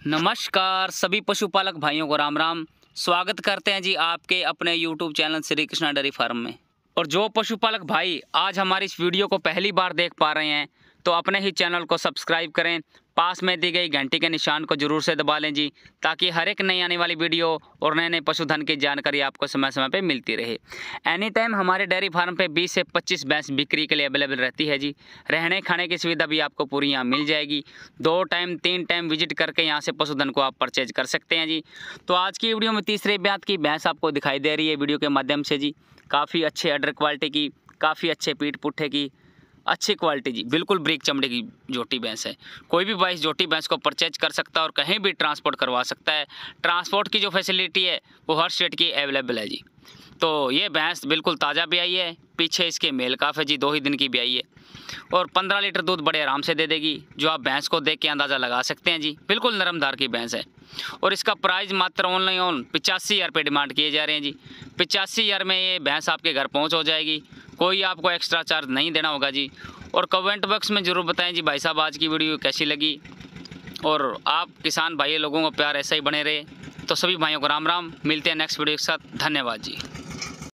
नमस्कार, सभी पशुपालक भाइयों को राम राम स्वागत करते हैं जी आपके अपने YouTube channel Shri Krishna dairy farm में। और जो पशुपालक भाई आज हमारी इस वीडियो को पहली बार देख पा रहे हैं तो अपने ही चैनल को सब्सक्राइब करें। पास में दी गई घंटी के निशान को ज़रूर से दबा लें जी, ताकि हर एक नई आने वाली वीडियो और नए नए पशुधन की जानकारी आपको समय समय पे मिलती रहे। एनी टाइम हमारे डेयरी फार्म पे 20 से 25 भैंस बिक्री के लिए अवेलेबल रहती है जी रहने खाने की सुविधा भी आपको पूरी यहाँ मिल जाएगी। दो टाइम तीन टाइम विज़िट करके यहाँ से पशुधन को आप परचेज कर सकते हैं जी। तो आज की वीडियो में तीसरे ब्यात की भैंस आपको दिखाई दे रही है वीडियो के माध्यम से जी। काफ़ी अच्छे अडर क्वालिटी की, काफ़ी अच्छे पीठ पुट्ठे की अच्छी क्वालिटी जी, बिल्कुल ब्रिक चमड़े की जोटी भैंस है। कोई भी बाइस जोटी भैंस को परचेज कर सकता है और कहीं भी ट्रांसपोर्ट करवा सकता है। ट्रांसपोर्ट की जो फैसिलिटी है, वो हर स्टेट की अवेलेबल है जी। तो ये भैंस बिल्कुल ताज़ा भी आई है, पीछे इसके मेल काफ है जी, दो ही दिन की भी आई है। और पंद्रह लीटर दूध बड़े आराम से दे देगी, जो आप भैंस को देख के अंदाज़ा लगा सकते हैं जी। बिल्कुल नरमदार की भैंस है। और इसका प्राइस मात्र ऑनलाइन ऑन पिचासी हज़ार रुपये डिमांड किए जा रहे हैं जी। पिचासी हज़ार में ये भैंस आपके घर पहुँच हो जाएगी। कोई आपको एक्स्ट्रा चार्ज नहीं देना होगा जी। और कमेंट बॉक्स में ज़रूर बताएँ जी भाई साहब, आज की वीडियो कैसी लगी? और आप किसान भाई लोगों का प्यार ऐसा ही बने रहे। तो सभी भाइयों को राम राम मिलते हैं नेक्स्ट वीडियो के साथ। धन्यवाद जी।